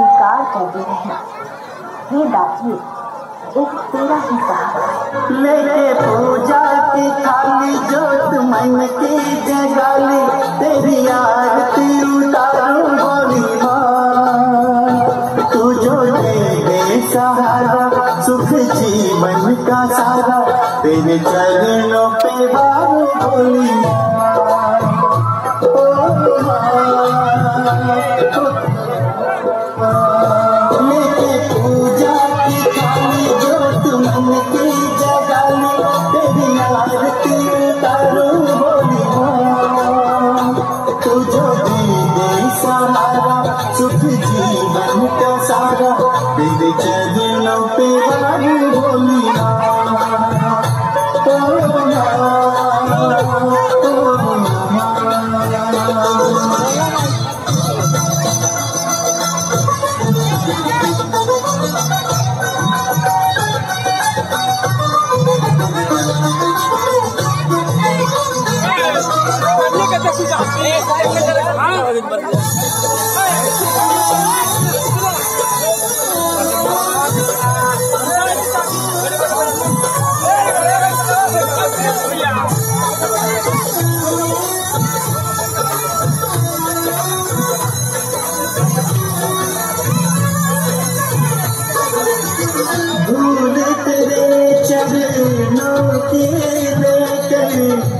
स्वीकार करते रहना हे। दासिए एक तेरा ही सहारा लेके पूजा की खाली की जगाली तेरी आरती उतारू बोली तू जो दे दे सहारा, सुख जीवन का सारा, तेरे चरणों पे बार बोली तेरे चरणों के लेकर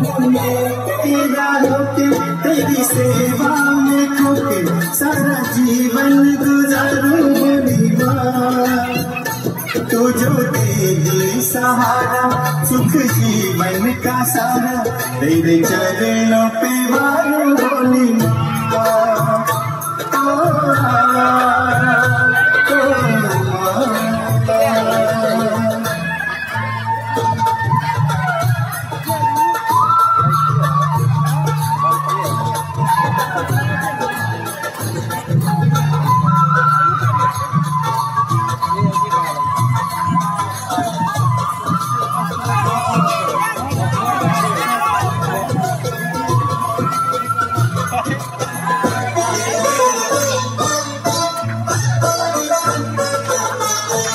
तेरा होके तेरी सेवा में खोके सारा जीवन गुजारूं तू जो दे दे सहारा सुख जीवन का सारा तेरे चरणों पे वारू बोली माँ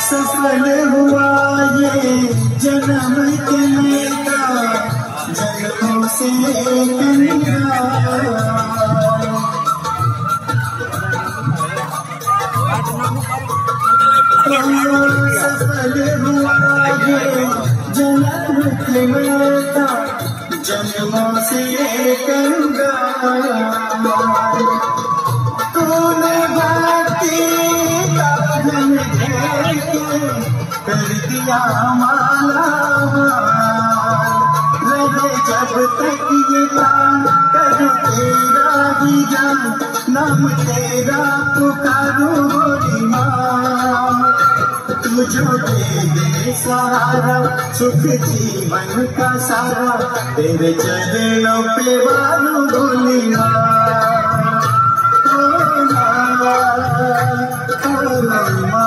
सफल हुआ ये जन्म का? जन्मों से सफल हुआ ये जन्म का? जन्मों से कन्या तूने कर दिया माला। रहे जब तक ये प्राण कर तेरा ही जान, नाम तेरा पुकारो बोली माँ। तू जो दे दे सहारा सुख जीवन का सारा, तेरे चरणों पे वारू बोली माँ लेके